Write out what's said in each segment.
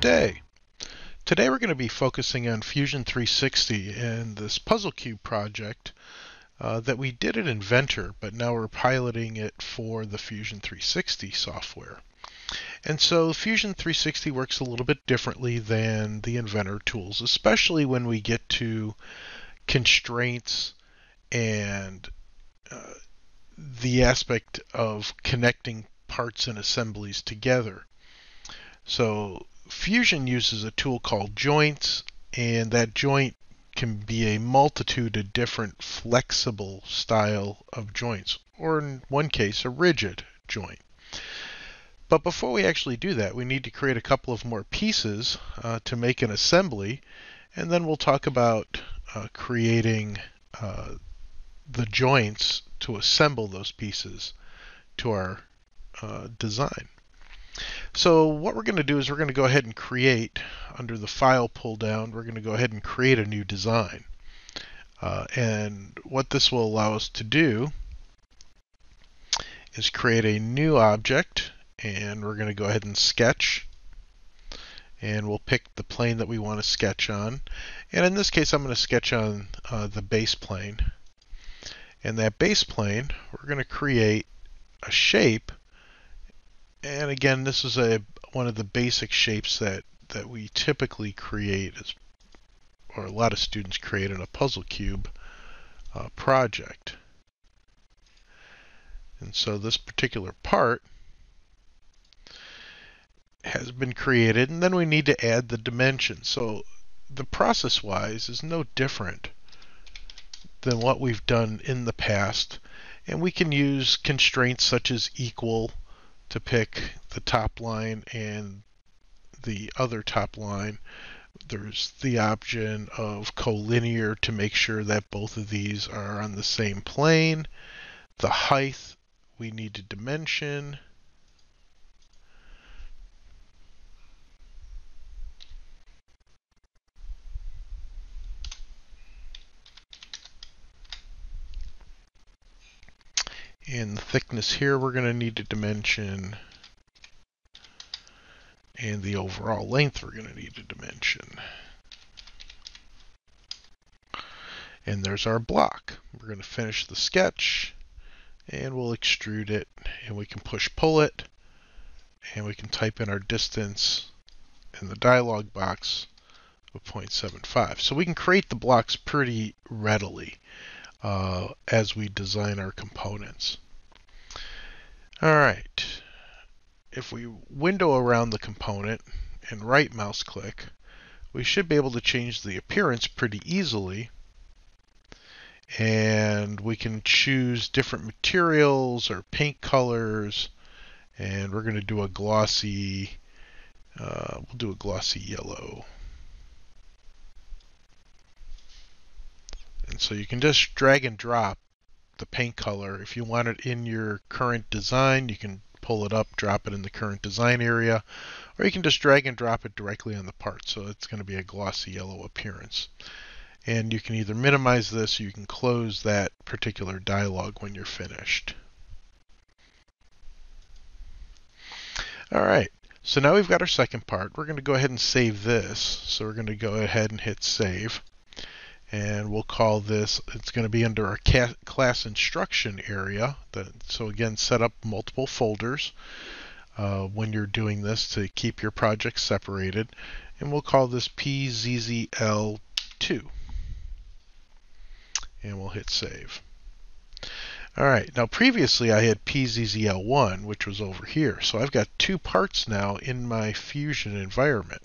Good day. Today we're going to be focusing on Fusion 360 and this Puzzle Cube project uh, that we did at Inventor, but now we're piloting it for the Fusion 360 software. And so Fusion 360 works a little bit differently than the Inventor tools, especially when we get to constraints and uh, the aspect of connecting parts and assemblies together. So Fusion uses a tool called joints, and that joint can be a multitude of different flexible style of joints, or in one case, a rigid joint. But before we actually do that, we need to create a couple of more pieces uh, to make an assembly, and then we'll talk about uh, creating uh, the joints to assemble those pieces to our uh, design. So what we're going to do is we're going to go ahead and create, under the File pull down, we're going to go ahead and create a new design. Uh, and what this will allow us to do is create a new object, and we're going to go ahead and sketch. And we'll pick the plane that we want to sketch on. And in this case, I'm going to sketch on uh, the base plane. And that base plane, we're going to create a shape and again, this is a one of the basic shapes that, that we typically create, as, or a lot of students create in a puzzle cube uh, project. And so this particular part has been created, and then we need to add the dimensions. So the process-wise is no different than what we've done in the past, and we can use constraints such as equal, to pick the top line and the other top line. There's the option of collinear to make sure that both of these are on the same plane. The height we need to dimension. In thickness here, we're going to need a dimension. And the overall length, we're going to need a dimension. And there's our block. We're going to finish the sketch and we'll extrude it and we can push pull it and we can type in our distance in the dialog box of 0.75. So we can create the blocks pretty readily uh, as we design our components. All right. If we window around the component and right mouse click, we should be able to change the appearance pretty easily. And we can choose different materials or paint colors. And we're going to do a glossy, uh, we'll do a glossy yellow. And so you can just drag and drop the paint color. If you want it in your current design, you can pull it up, drop it in the current design area, or you can just drag and drop it directly on the part. So it's going to be a glossy yellow appearance. And you can either minimize this or you can close that particular dialog when you're finished. All right, so now we've got our second part. We're going to go ahead and save this. So we're going to go ahead and hit save and we'll call this, it's going to be under our class instruction area. so again, set up multiple folders uh, when you're doing this to keep your projects separated. And we'll call this PZZL2. And we'll hit save. All right, now previously I had PZZL1, which was over here. So I've got two parts now in my Fusion environment.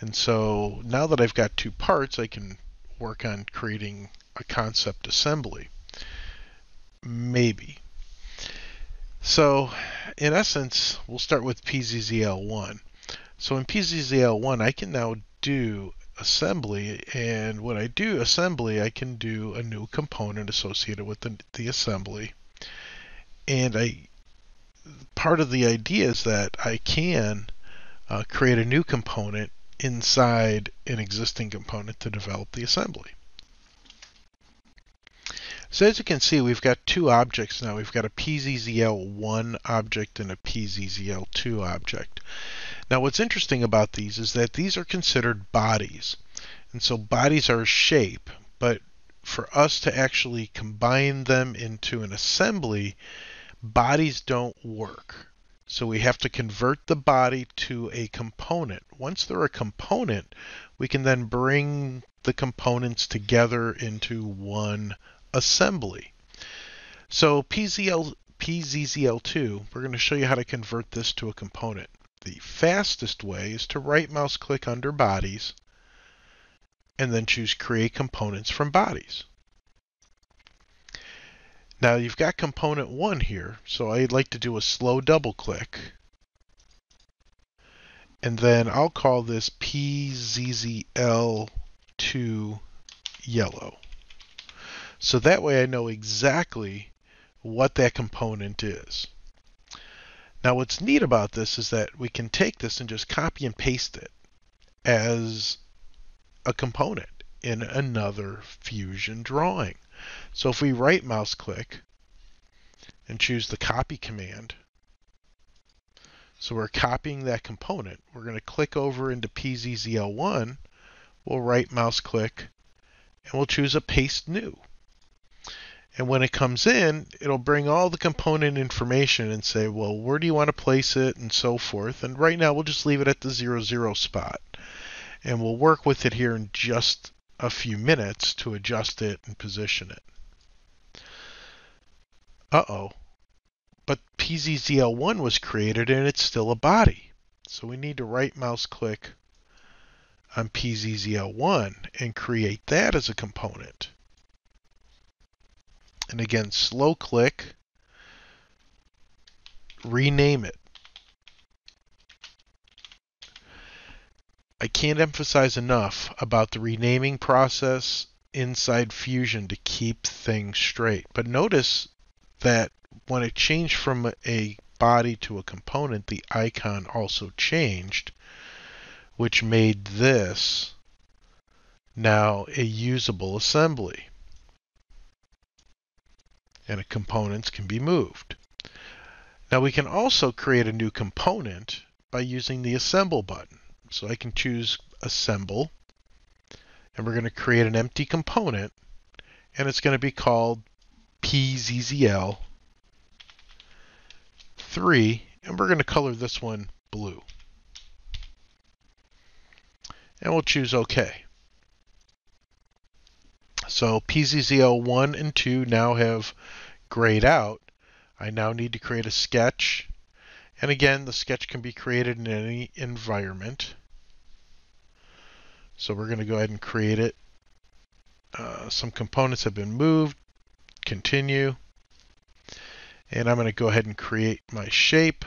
And so now that I've got two parts, I can work on creating a concept assembly. Maybe. So, in essence, we'll start with PZZL1. So in PZZL1, I can now do assembly, and when I do assembly, I can do a new component associated with the, the assembly. And I, part of the idea is that I can uh, create a new component inside an existing component to develop the assembly. So as you can see, we've got two objects now. We've got a PZZL1 object and a PZZL2 object. Now what's interesting about these is that these are considered bodies. And so bodies are a shape, but for us to actually combine them into an assembly, bodies don't work. So we have to convert the body to a component. Once they're a component, we can then bring the components together into one assembly. So PZL, PZZL2, we're going to show you how to convert this to a component. The fastest way is to right mouse click under bodies and then choose create components from bodies. Now you've got component one here, so I'd like to do a slow double click. And then I'll call this PZZL2 yellow. So that way I know exactly what that component is. Now what's neat about this is that we can take this and just copy and paste it as a component in another Fusion drawing. So if we right mouse click and choose the copy command, so we're copying that component, we're going to click over into PZZL1, we'll right mouse click, and we'll choose a paste new. And when it comes in, it'll bring all the component information and say, well, where do you want to place it and so forth. And right now we'll just leave it at the 00, zero spot. And we'll work with it here in just a few minutes to adjust it and position it. Uh-oh. But PZZL1 was created and it's still a body. So we need to right mouse click on PZZL1 and create that as a component. And again, slow click, rename it. I can't emphasize enough about the renaming process inside Fusion to keep things straight. But notice that when it changed from a body to a component, the icon also changed, which made this now a usable assembly and components can be moved. Now we can also create a new component by using the Assemble button. So I can choose Assemble, and we're going to create an empty component, and it's going to be called PZZL 3, and we're going to color this one blue. And we'll choose OK. So PZZL 1 and 2 now have grayed out. I now need to create a sketch. And again, the sketch can be created in any environment. So we're going to go ahead and create it. Uh, some components have been moved. Continue. And I'm going to go ahead and create my shape,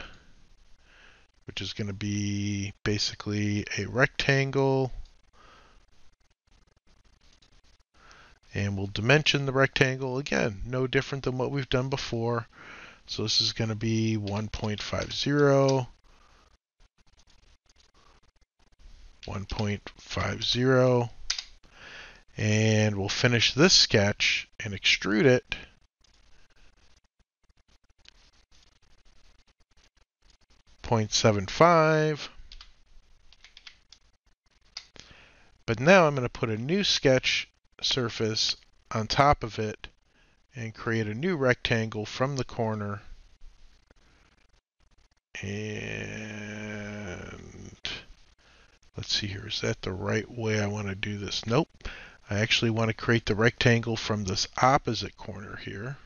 which is going to be basically a rectangle. and we'll dimension the rectangle again no different than what we've done before so this is going to be 1.50 1.50 and we'll finish this sketch and extrude it. Point seven five. But now I'm going to put a new sketch surface on top of it and create a new rectangle from the corner. And let's see here is that the right way I want to do this nope I actually want to create the rectangle from this opposite corner here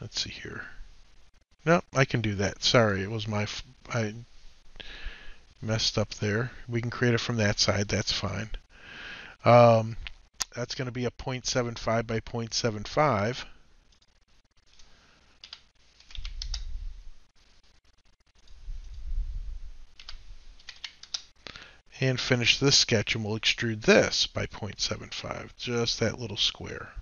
let's see here Nope, I can do that sorry it was my I messed up there. We can create it from that side. That's fine. Um, that's going to be a 0.75 by 0.75. And finish this sketch and we'll extrude this by 0.75, just that little square.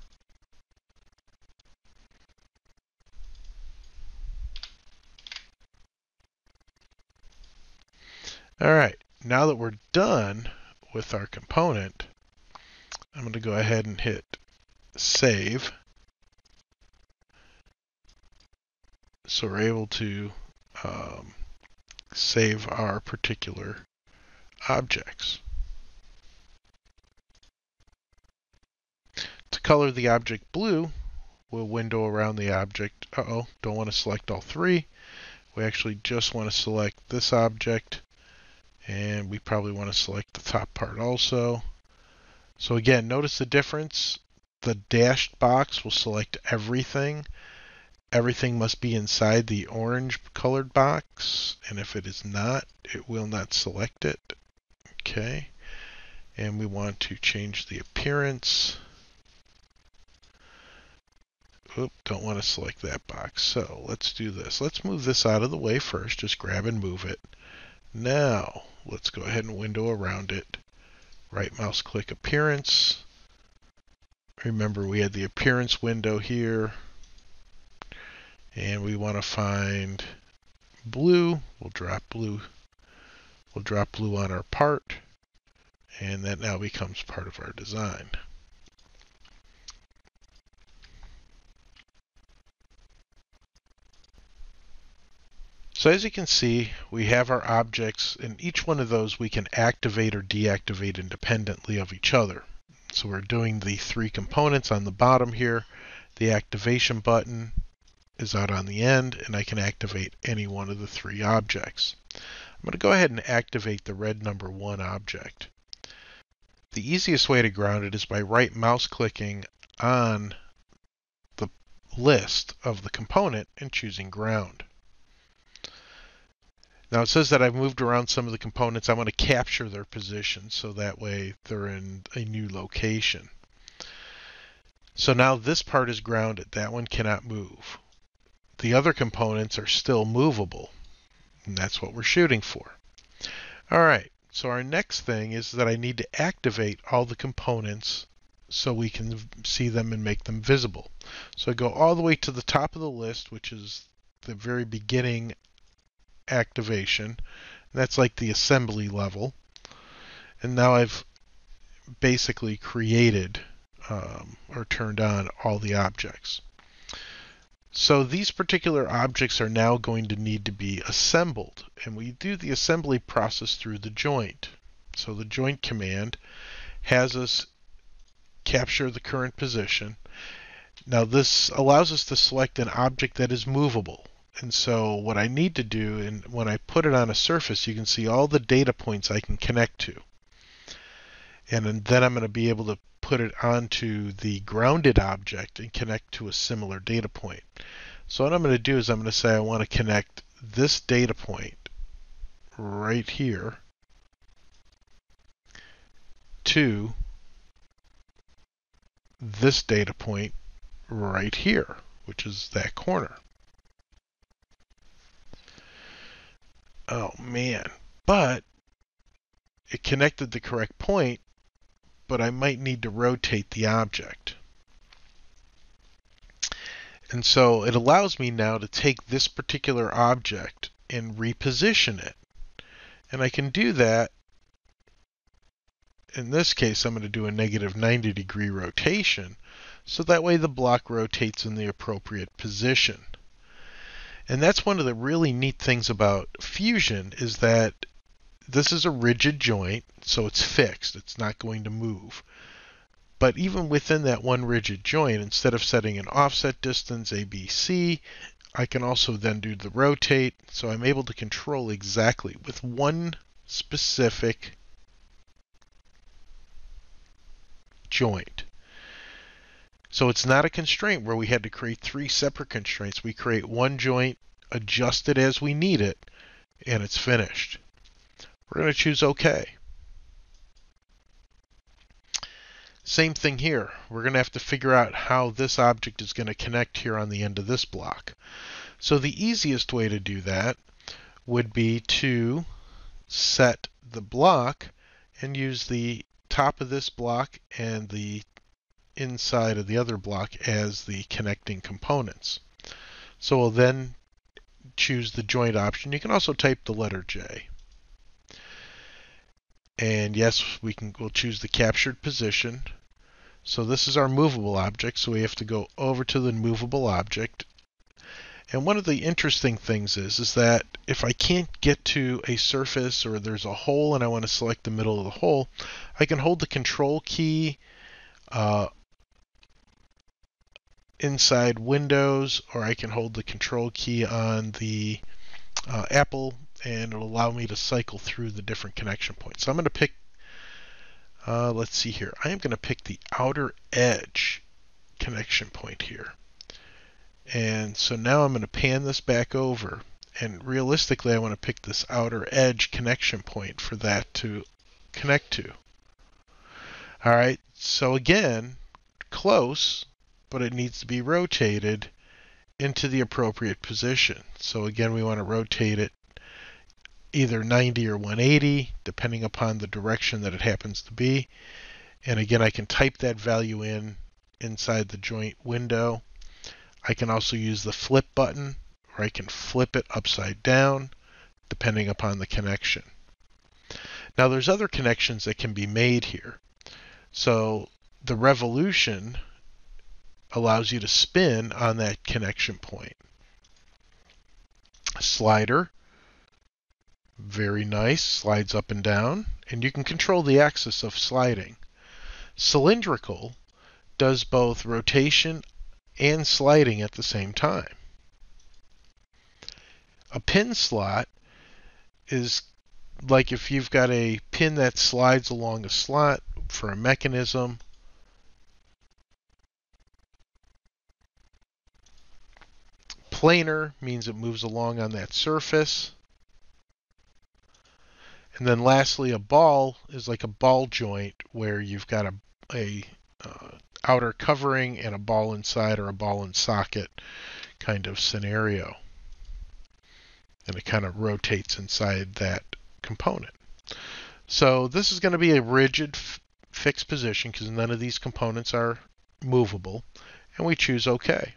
All right, now that we're done with our component, I'm going to go ahead and hit save. So we're able to um, save our particular objects. To color the object blue, we'll window around the object. Uh-oh, don't want to select all three. We actually just want to select this object and we probably want to select the top part also. So again, notice the difference. The dashed box will select everything. Everything must be inside the orange colored box, and if it is not, it will not select it. Okay, and we want to change the appearance. Oop, don't want to select that box. So let's do this. Let's move this out of the way first. Just grab and move it. Now, let's go ahead and window around it. Right mouse click appearance. Remember we had the appearance window here. And we want to find blue. We'll drop blue. We'll drop blue on our part. And that now becomes part of our design. So as you can see, we have our objects, and each one of those we can activate or deactivate independently of each other. So we're doing the three components on the bottom here. The activation button is out on the end, and I can activate any one of the three objects. I'm going to go ahead and activate the red number one object. The easiest way to ground it is by right mouse clicking on the list of the component and choosing ground. Now it says that I've moved around some of the components. I want to capture their position so that way they're in a new location. So now this part is grounded. That one cannot move. The other components are still movable. And that's what we're shooting for. All right, so our next thing is that I need to activate all the components so we can see them and make them visible. So I go all the way to the top of the list, which is the very beginning activation. That's like the assembly level. And now I've basically created um, or turned on all the objects. So these particular objects are now going to need to be assembled. And we do the assembly process through the joint. So the joint command has us capture the current position. Now this allows us to select an object that is movable. And so what I need to do, and when I put it on a surface, you can see all the data points I can connect to. And then I'm going to be able to put it onto the grounded object and connect to a similar data point. So what I'm going to do is I'm going to say I want to connect this data point right here to this data point right here, which is that corner. oh man, but it connected the correct point, but I might need to rotate the object. And so it allows me now to take this particular object and reposition it. And I can do that. In this case, I'm going to do a negative 90 degree rotation. So that way the block rotates in the appropriate position. And that's one of the really neat things about Fusion is that this is a rigid joint, so it's fixed. It's not going to move. But even within that one rigid joint, instead of setting an offset distance ABC, I can also then do the rotate. So I'm able to control exactly with one specific joint. So it's not a constraint where we had to create three separate constraints. We create one joint, adjust it as we need it, and it's finished. We're going to choose OK. Same thing here. We're going to have to figure out how this object is going to connect here on the end of this block. So the easiest way to do that would be to set the block and use the top of this block and the inside of the other block as the connecting components. So we'll then choose the joint option. You can also type the letter J. And yes, we can we'll choose the captured position. So this is our movable object, so we have to go over to the movable object. And one of the interesting things is, is that if I can't get to a surface or there's a hole and I want to select the middle of the hole, I can hold the control key uh, inside Windows or I can hold the control key on the uh, Apple and it'll allow me to cycle through the different connection points. So I'm going to pick, uh, let's see here, I am going to pick the outer edge connection point here. And so now I'm going to pan this back over. And realistically, I want to pick this outer edge connection point for that to connect to. All right, so again, close, but it needs to be rotated into the appropriate position. So again, we want to rotate it either 90 or 180, depending upon the direction that it happens to be. And again, I can type that value in inside the joint window. I can also use the flip button, or I can flip it upside down, depending upon the connection. Now there's other connections that can be made here. So the revolution allows you to spin on that connection point. Slider, very nice, slides up and down, and you can control the axis of sliding. Cylindrical does both rotation and sliding at the same time. A pin slot is like if you've got a pin that slides along a slot for a mechanism planar means it moves along on that surface. And then lastly, a ball is like a ball joint where you've got a, a uh, outer covering and a ball inside or a ball and socket kind of scenario. And it kind of rotates inside that component. So this is going to be a rigid fixed position because none of these components are movable. And we choose OK.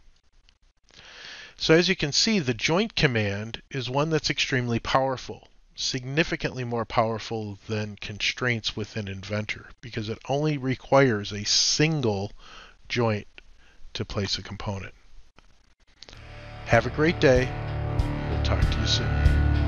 So as you can see, the joint command is one that's extremely powerful, significantly more powerful than constraints within Inventor because it only requires a single joint to place a component. Have a great day. We'll talk to you soon.